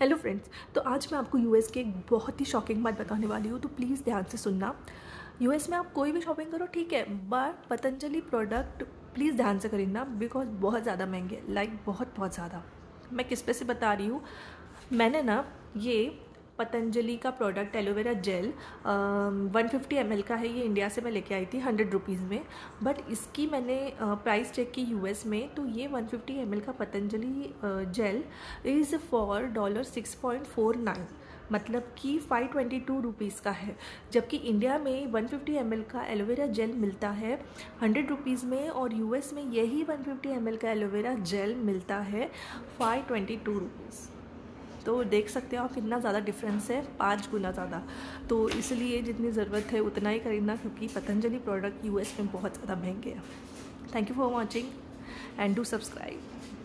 Hello friends तो आज मैं आपको यूएस के एक बहुत ही शॉकिंग बात बताने वाली हूँ तो प्लीज़ ध्यान से सुनना। यूएस में आप कोई भी शॉपिंग करो, ठीक है बट पतंजलि प्रोडक्ट प्लीज़ ध्यान से खरीदना बिकॉज़ बहुत ज़्यादा महँगे लाइक बहुत बहुत ज़्यादा। मैं किस पे से बता रही हूँ? मैंने ना ये पतंजलि का product aloe vera gel one fifty M का है, ये इंडिया से मैं लेके आई थी हंड्रेड रुपीज़ में। बट इसकी मैंने प्राइस चेक की यूएस में तो ये वन फिफ्टी एम का Patanjali gel is for dollar six point four nine मतलब कि फाइव ट्वेंटी टू रुपीज़ का है। जबकि इंडिया में वन फिफ्टी एम का एलोवेरा जेल मिलता है हंड्रेड रुपीज़ में, और यूएस में यही वन फिफ्टी एम का एलोवेरा जेल मिलता है फाइव ट्वेंटी टू रुपीज़ तो देख सकते हो आप कितना ज़्यादा डिफरेंस है, पाँच गुना ज़्यादा। तो इसलिए जितनी ज़रूरत है उतना ही खरीदना, क्योंकि पतंजलि प्रोडक्ट यूएस में बहुत ज़्यादा महँगे हैं। Thank you for watching and do subscribe